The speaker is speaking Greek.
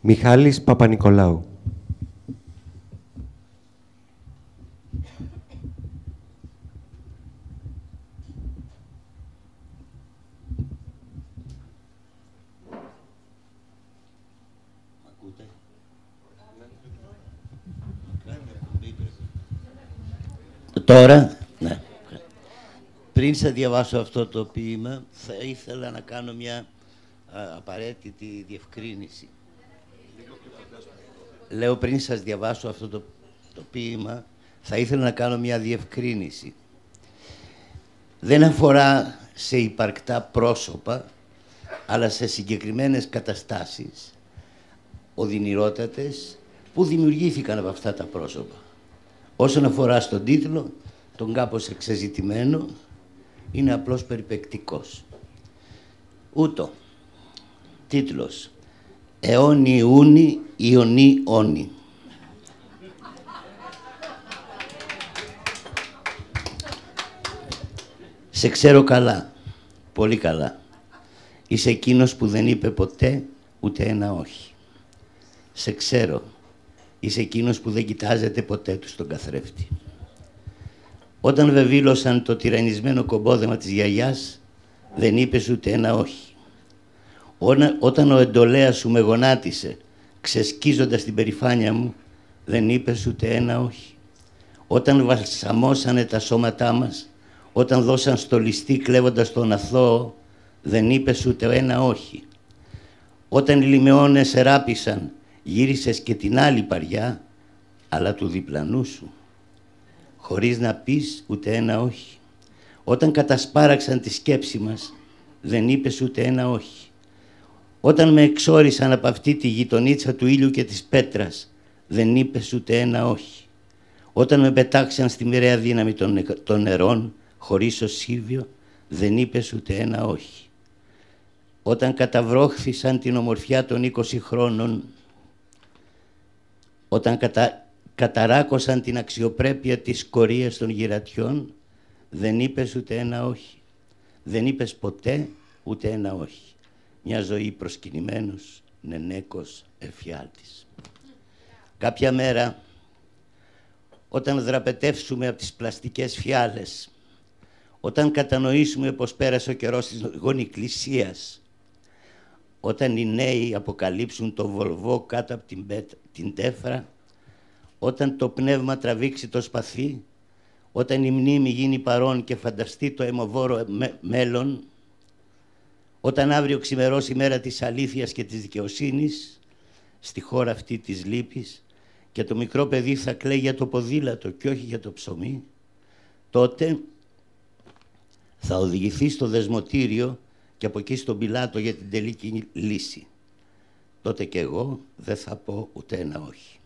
Μιχάλης Παπα-Νικολάου. Τώρα, ναι. Πριν σε διαβάσω αυτό το ποίημα, θα ήθελα να κάνω μια απαραίτητη διευκρίνηση. Λέω πριν σας διαβάσω αυτό το, το ποίημα, θα ήθελα να κάνω μια διευκρίνηση. Δεν αφορά σε υπαρκτά πρόσωπα, αλλά σε συγκεκριμένες καταστάσεις, οδυνηρότατες, που δημιουργήθηκαν από αυτά τα πρόσωπα. Όσον αφορά στον τίτλο, τον κάπως εξεζητημένο, είναι απλώς περιπεκτικός. Ούτω. Τίτλος. Αιώνι Ιούνι, Ιωνί Όνι. Σε ξέρω καλά, πολύ καλά. Είσαι εκείνος που δεν είπε ποτέ ούτε ένα όχι. Σε ξέρω Είσαι εκείνος που δεν κοιτάζεται ποτέ του στον καθρέφτη. Όταν βεβήλωσαν το τυραννισμένο κομπόδεμα της γιαγιάς, δεν είπες ούτε ένα όχι. Όταν ο εντολέας σου με γονάτισε, ξεσκίζοντας την περηφάνεια μου, δεν είπες ούτε ένα όχι. Όταν βαλσαμώσανε τα σώματά μας, όταν δώσαν στο ληστή κλέβοντας τον αθώο, δεν είπες ούτε ένα όχι. Όταν οι λιμεώνες εράπησαν γύρισες και την άλλη παριά, αλλά του διπλανού σου, χωρίς να πεις ούτε ένα όχι. Όταν κατασπάραξαν τη σκέψη μας, δεν είπες ούτε ένα όχι. Όταν με εξόρισαν από αυτή τη γειτονίτσα του ήλιου και της πέτρας, δεν είπες ούτε ένα όχι. Όταν με πετάξαν στη μοιραία δύναμη των, των νερών, χωρίς οσίβιο, δεν είπες ούτε ένα όχι. Όταν καταβρόχθησαν την ομορφιά των 20 χρόνων, όταν κατα... καταράκωσαν την αξιοπρέπεια της κορίας των γυρατιών, δεν είπες ούτε ένα όχι. Δεν είπες ποτέ ούτε ένα όχι. Μια ζωή προσκυνημένος, νενέκος, εφιάλτης. Κάποια μέρα, όταν δραπετεύσουμε από τις πλαστικές φιάλες, όταν κατανοήσουμε πως πέρασε ο καιρός της γονικλησίας, όταν οι νέοι αποκαλύψουν το βολβό κάτω από την, την τέφρα, όταν το πνεύμα τραβήξει το σπαθί, όταν η μνήμη γίνει παρόν και φανταστεί το αιμοβόρο μέλλον, όταν αύριο ξημερώσει η μέρα της αλήθειας και της δικαιοσύνης, στη χώρα αυτή της λύπης, και το μικρό παιδί θα κλαίει για το ποδήλατο και όχι για το ψωμί, τότε θα οδηγηθεί στο δεσμοτήριο και από εκεί στον Πιλάτο για την τελική λύση. Τότε και εγώ δεν θα πω ούτε ένα όχι.